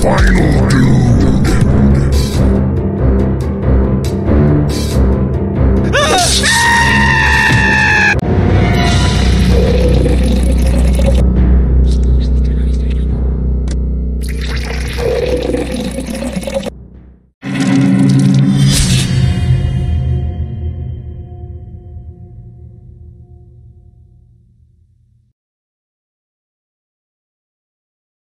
Final Doom.